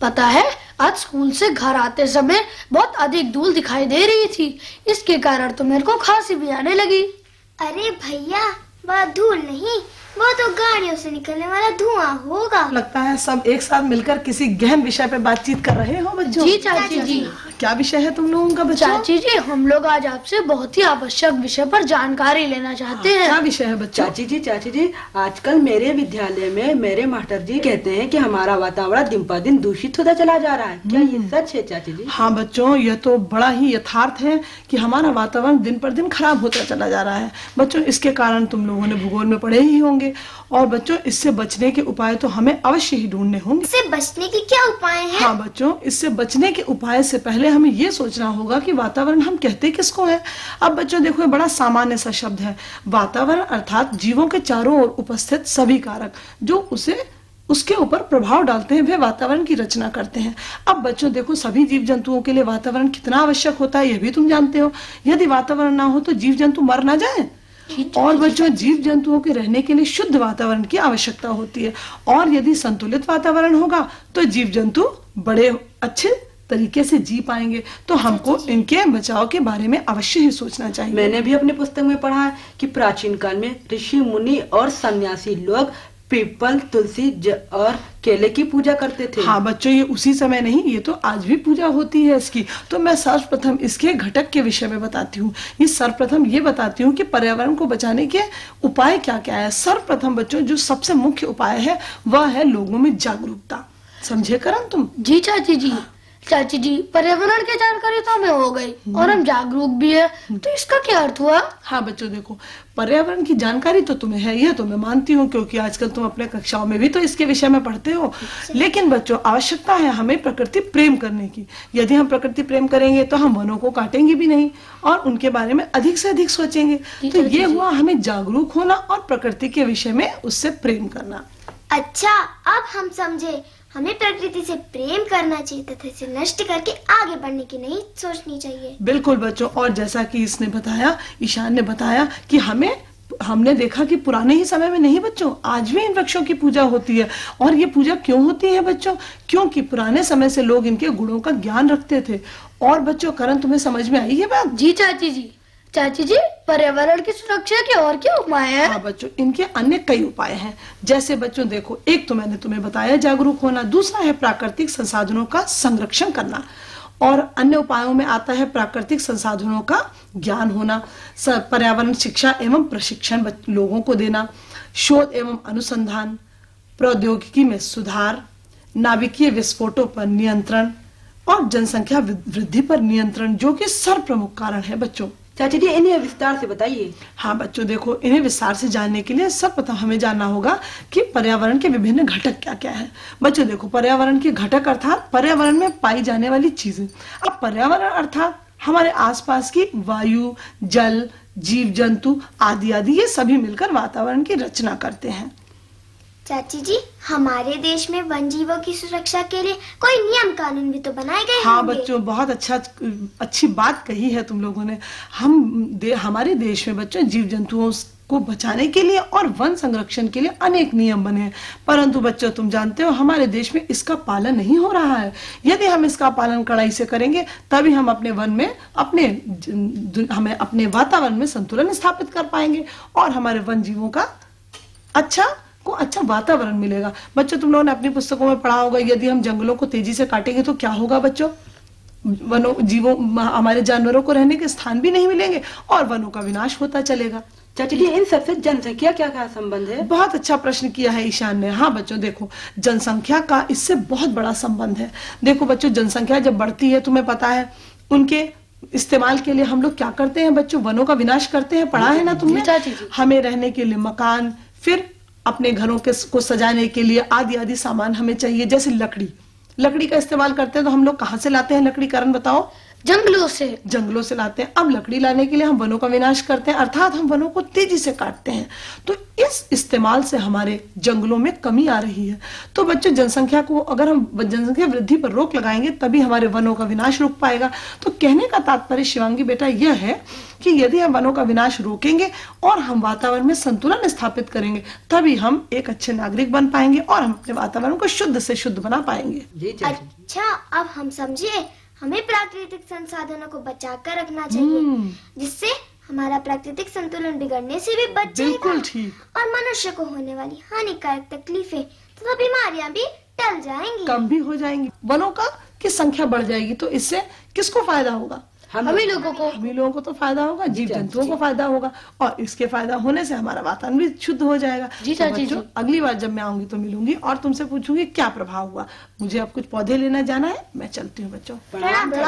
पता है आज स्कूल से घर आते समय बहुत अधिक धूल दिखाई दे रही थी। इसके कारण तो मेरे को खांसी भी आने लगी। अरे भैया वह धूल नहीं वो तो गाड़ियों से निकलने वाला धुआँ होगा। लगता है सब एक साथ मिलकर किसी गहन विषय पर बातचीत कर रहे हो बच्चों। जी चाची जी। क्या विषय है तुम लोगों का बच्चा? चाची जी हम लोग आज आपसे बहुत ही आवश्यक विषय पर जानकारी लेना चाहते हैं क्या विषय है बच्चों? चाची जी चाची जी आजकल मेरे विद्यालय में मेरे मास्टर जी कहते हैं कि हमारा वातावरण दिन पर दिन दूषित होता चला जा रहा है। क्या ये सच है चाची जी? हाँ बच्चों यह तो बड़ा ही यथार्थ है कि हमारा वातावरण दिन पर दिन खराब होता चला जा रहा है। बच्चों इसके कारण तुम लोगों ने भूगोल में पढ़े ही होंगे। और बच्चों इससे बचने के उपाय तो हमें अवश्य ही ढूँढने होंगे। इससे बचने के क्या उपाय हैं? हाँ बच्चों इससे बचने के उपाय से पहले हमें ये सोचना होगा कि वातावरण हम कहते किसको है? अब बच्चों, देखो, ये बड़ा सामान्य सा शब्द है। वातावरण अर्थात जीवों के चारों ओर उपस्थित सभी कारक, जो उसे, उसके ऊपर प्रभाव डालते हैं, वे वातावरण की रचना करते हैं। अब बच्चों, देखो, सभी जीव जंतुओं के लिए वातावरण कितना आवश्यक होता है, यह भी तुम जानते हो। यदि वातावरण ना हो तो जीव जंतु मर ना जाए। और बच्चों जीव जंतुओं के रहने के लिए शुद्ध वातावरण की आवश्यकता होती है। और यदि संतुलित वातावरण होगा तो जीव जंतु बड़े, अच्छे तरीके से जी पाएँगे तो हमको इनके बचाव के बारे में अवश्य ही सोचना चाहिए। मैंने भी अपने पुस्तक में पढ़ा है कि प्राचीन काल में ऋषि मुनि और सन्यासी लोग पीपल तुलसी और केले की पूजा करते थे। हाँ बच्चों ये उसी समय नहीं ये तो आज भी पूजा होती है इसकी। तो मैं सर्वप्रथम इसके घटक के विषय में बताती हूँ। ये सर्वप्रथम ये बताती हूँ कि पर्यावरण को बचाने के उपाय क्या क्या है। सर्वप्रथम बच्चों जो सबसे मुख्य उपाय है वह है लोगों में जागरूकता। समझे करण तुम? जी चाची जी। चाची जी पर्यावरण की जानकारी तो हमें हो गई और हम जागरूक भी है। तो इसका क्या अर्थ हुआ? हाँ बच्चों देखो पर्यावरण की जानकारी तो तुम्हें है यह तो मैं मानती हूँ क्योंकि आजकल तुम अपने कक्षाओं में भी तो इसके विषय में पढ़ते हो। लेकिन बच्चों आवश्यकता है हमें प्रकृति प्रेम करने की। यदि हम प्रकृति प्रेम करेंगे तो हम वनों को काटेंगे भी नहीं और उनके बारे में अधिक से अधिक सोचेंगे। तो ये हुआ हमें जागरूक होना और प्रकृति के विषय में उससे प्रेम करना। अच्छा अब हम समझे हमें प्रकृति से प्रेम करना चाहिए तथा इसे नष्ट करके आगे बढ़ने की नहीं सोचनी चाहिए। बिल्कुल बच्चों और जैसा कि इसने बताया ईशान ने बताया कि हमें हमने देखा कि पुराने ही समय में नहीं बच्चों आज भी इन वृक्षों की पूजा होती है। और ये पूजा क्यों होती है बच्चों? क्योंकि पुराने समय से लोग इनके गुणों का ज्ञान रखते थे। और बच्चों करण तुम्हें समझ में आई है बात? जी चाची जी। चाची जी पर्यावरण की सुरक्षा के और क्या उपाय है? हाँ बच्चों, इनके अन्य कई उपाय हैं। जैसे बच्चों, देखो, एक तो मैंने तुम्हें बताया जागरूक होना, दूसरा है प्राकृतिक संसाधनों का संरक्षण करना। और अन्य उपायों में आता है प्राकृतिक संसाधनों का ज्ञान होना पर्यावरण शिक्षा एवं प्रशिक्षण लोगों को देना, शोध एवं अनुसंधान, प्रौद्योगिकी में सुधार, नाभिकीय विस्फोटों पर नियंत्रण और जनसंख्या वृद्धि पर नियंत्रण, जो कि सर्वप्रमुख कारण है बच्चों। चाची जी, इन्हें विस्तार से बताइए। हाँ बच्चों, देखो, इन्हें विस्तार से जानने के लिए सब हमें जानना होगा कि पर्यावरण के विभिन्न घटक क्या क्या है। बच्चों, देखो, पर्यावरण के घटक अर्थात पर्यावरण में पाई जाने वाली चीज़ें। अब पर्यावरण अर्थात हमारे आसपास की वायु, जल, जीव, जंतु आदि आदि ये सभी मिलकर वातावरण की रचना करते हैं। चाची जी हमारे देश में वन जीवों की सुरक्षा के लिए कोई नियम कानून भी तो बनाए गए हाँ बच्चों बहुत अच्छा अच्छी बात कही है तुम लोगों ने। हम दे, हमारे देश में बच्चों जीव जंतुओं को बचाने के लिए और वन संरक्षण के लिए अनेक नियम बने हैं। परंतु बच्चों तुम जानते हो हमारे देश में इसका पालन नहीं हो रहा है। यदि हम इसका पालन कड़ाई से करेंगे तभी हम अपने वन में अपने हमें अपने वातावरण में संतुलन स्थापित कर पाएँगे और हमारे वन जीवों का अच्छा को अच्छा वातावरण मिलेगा। बच्चों तुम लोगों ने अपनी पुस्तकों में पढ़ा होगा यदि हम जंगलों को तेज़ी से काटेंगे तो क्या होगा बच्चों? वनों जीवों हमारे जानवरों को रहने के स्थान भी नहीं मिलेंगे और वनों का विनाश होता चलेगा। चाची जी इन सबसे जनसंख्या क्या क्या संबंध है? बहुत अच्छा प्रश्न किया है ईशान ने। हाँ बच्चों देखो जनसंख्या का इससे बहुत बड़ा संबंध है। देखो बच्चों जनसंख्या जब बढ़ती है तुम्हें पता है उनके इस्तेमाल के लिए हम लोग क्या करते हैं बच्चों? वनों का विनाश करते हैं पढ़ा है ना तुमने? हमें रहने के लिए मकान फिर अपने घरों के को सजाने के लिए आदि आदि सामान हमें चाहिए, जैसे लकड़ी। लकड़ी का इस्तेमाल करते हैं तो हम लोग कहाँ से लाते हैं लकड़ी? कारण बताओ। जंगलों से। जंगलों से लाते हैं। अब लकड़ी लाने के लिए हम वनों का विनाश करते हैं। अर्थात हम वनों को तेज़ी से काटते हैं। तो इस इस्तेमाल से हमारे जंगलों में कमी आ रही है। तो बच्चों जनसंख्या को अगर हम जनसंख्या वृद्धि पर रोक लगाएँगे तभी हमारे वनों का विनाश रुक पाएगा। तो कहने का तात्पर्य शिवांगी बेटा यह है कि यदि हम वनों का विनाश रोकेंगे और हम वातावरण में संतुलन स्थापित करेंगे तभी हम एक अच्छे नागरिक बन पाएँगे और हम अपने वातावरण को शुद्ध से शुद्ध बना पाएँगे। अच्छा अब हम समझे हमें प्राकृतिक संसाधनों को बचा कर रखना चाहिए हम्म। जिससे हमारा प्राकृतिक संतुलन बिगड़ने से भी बच जाएगा और मनुष्य को होने वाली हानिकारक तकलीफें तथा तो बीमारियाँ भी टल जाएँगी। कम भी हो जाएँगी। वनों का की संख्या बढ़ जाएगी तो इससे किसको फ़ायदा होगा? हम हम लोगों को। हमें लोगों को तो फ़ायदा होगा जीव जंतुओं को फ़ायदा होगा और इसके फ़ायदा होने से हमारा वातावरण भी शुद्ध हो जाएगा। जी तो चाची जो। जी। अगली बार जब मैं आऊँगी तो मिलूँगी और तुमसे पूछूँगी क्या प्रभाव हुआ। मुझे अब कुछ पौधे लेना जाना है मैं चलती हूँ बच्चों।